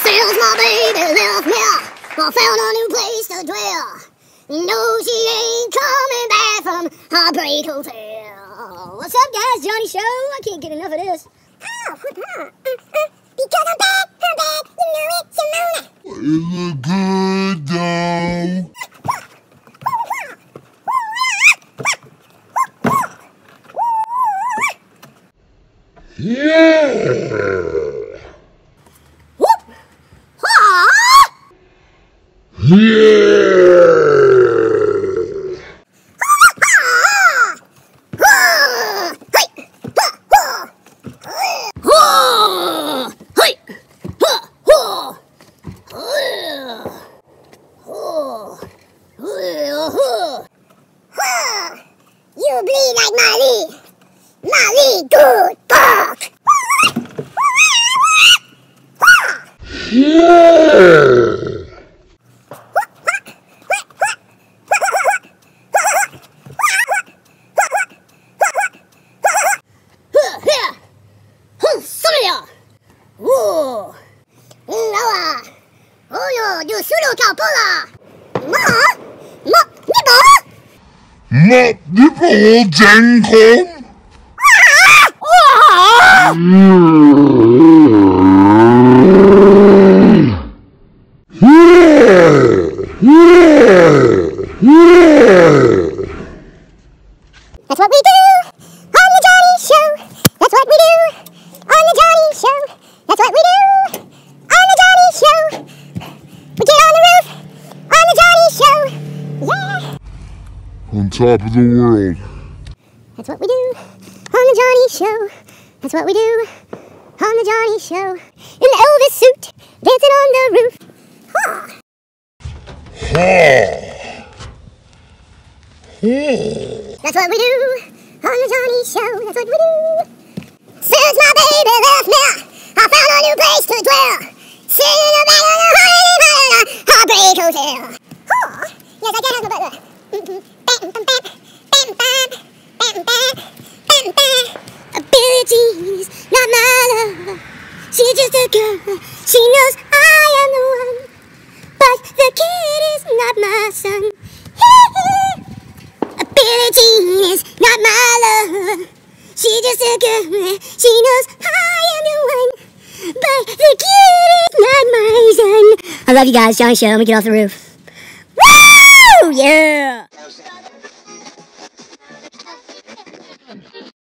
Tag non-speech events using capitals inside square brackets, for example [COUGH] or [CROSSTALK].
Since my baby left me, I found a new place to dwell. No, she ain't coming back from Heartbreak Hotel. What's up, guys? Johnny Show. I can't get enough of this. Oh, uh, uh, because I'm back, I'm back. You know it, Simona. You look good, though. [LAUGHS] Yeah. Whoop! Ha! [LAUGHS] You bleed like Molly. Molly, good fuck. 啊！哦哟，有修了搞破了！妈，妈，你爸？妈，你真！啊！嗯 On top of the world. That's what we do on the Johnny Show. That's what we do on the Johnny Show. In the Elvis suit, dancing on the roof. Huh. That's what we do on the Johnny Show. That's what we do. Since my baby left me, I found a new place to dwell. Jean's not my lover. She's just a girl. She knows I am the one. But the kid is not my son. Billie is not my lover. She's just a girl. She knows I am the one. But the kid is not my son. I love you guys. Johnny Show. Let me get off the roof. Woo! Yeah!